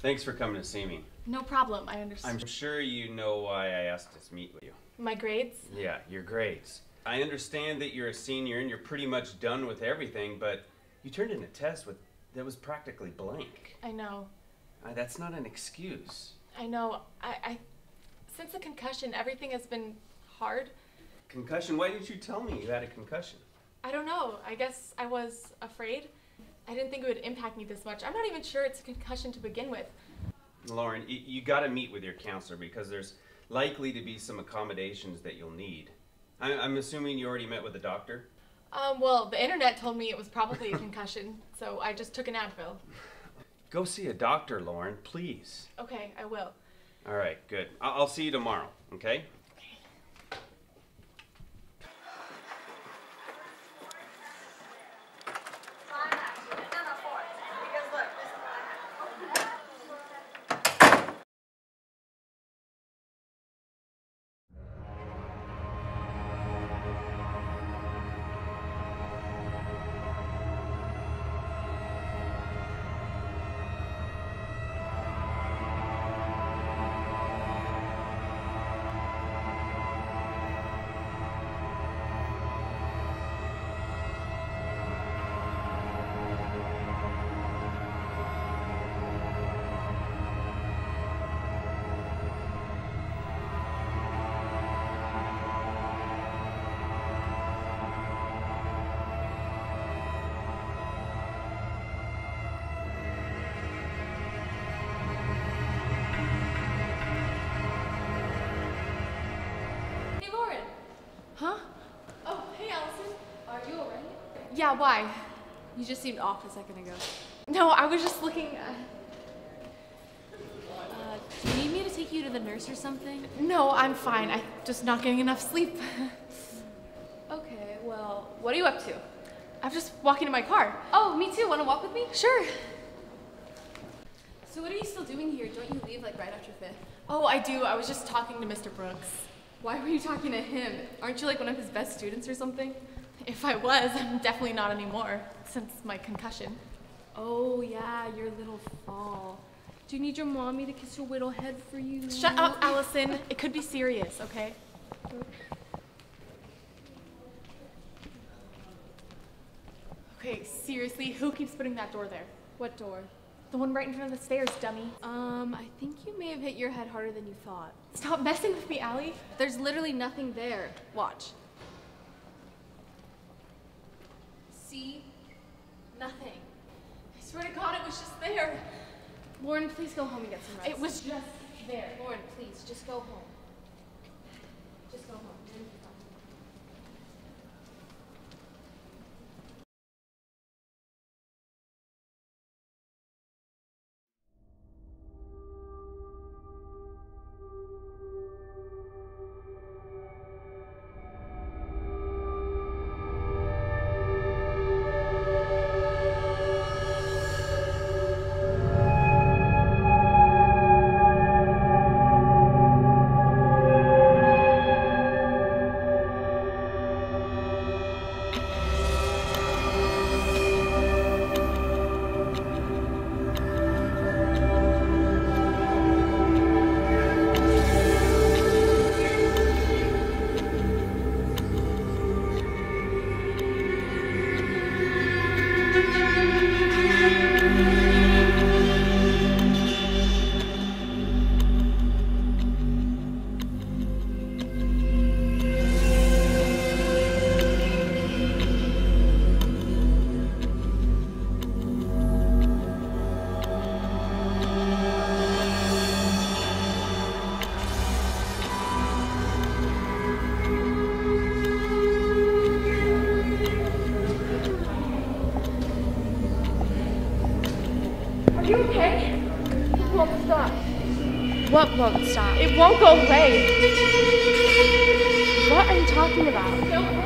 Thanks for coming to see me. No problem, I understand. I'm sure you know why I asked to meet with you. My grades? Yeah, your grades. I understand that you're a senior and you're pretty much done with everything, but you turned in a test with that was practically blank. I know. Uh, that's not an excuse. I know. I, I since the concussion, everything has been hard. Concussion? Why didn't you tell me you had a concussion? I don't know. I guess I was afraid. I didn't think it would impact me this much. I'm not even sure it's a concussion to begin with. Lauren, you, you got to meet with your counselor because there's likely to be some accommodations that you'll need. I, I'm assuming you already met with the doctor? Um, well, the internet told me it was probably a concussion, so I just took an Advil. Go see a doctor, Lauren, please. Okay, I will. All right, good. I'll see you tomorrow, okay? Yeah, why? You just seemed off a second ago. No, I was just looking. Uh, Uh, do you need me to take you to the nurse or something? no, I'm fine. I'm just not getting enough sleep. Okay, well, what are you up to? I'm just walking to my car. Oh, me too. Want to walk with me? Sure. So, what are you still doing here? Don't you leave like right after fifth? Oh, I do. I was just talking to Mr. Brooks. Why were you talking to him? Aren't you like one of his best students or something? If I was, I'm definitely not anymore since my concussion. Oh, yeah, your little fall. Do you need your mommy to kiss your little head for you? Shut up, Allison. It could be serious, okay? Okay, seriously, who keeps putting that door there? What door? The one right in front of the stairs, dummy. Um, I think you may have hit your head harder than you thought. Stop messing with me, Allie. There's literally nothing there. Watch. See? Nothing. I swear to God, it was just there. Lauren, please go home and get some rest. It was just there. Lauren, please, just go home. Just go home. You okay? It won't stop. What won't stop? It won't go away. What are you talking about? No,